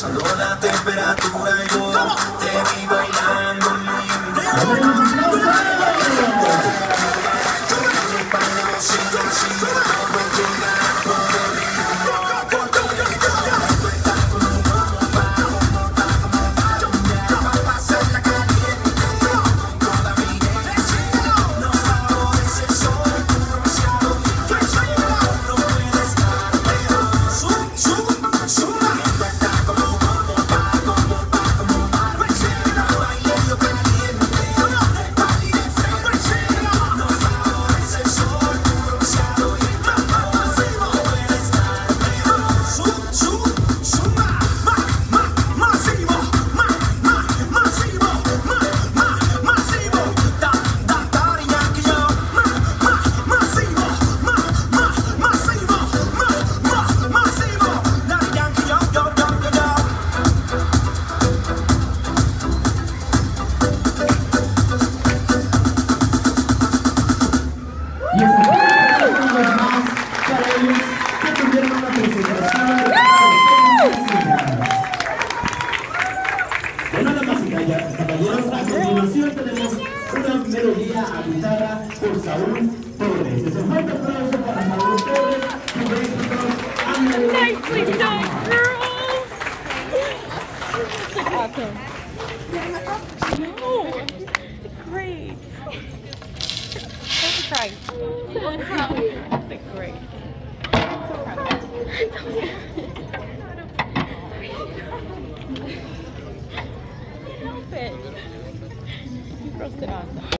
Gozando la temperatura yo te vi bailando. caballeros, caballeros, a continuación tenemos una melodía habitada por Saúl Torres. Es un fuerte aplauso para Saúl Torres, Nicely done, girls! Awesome. No! Great! Don't cry. Don't cry. That's great. кожен раз.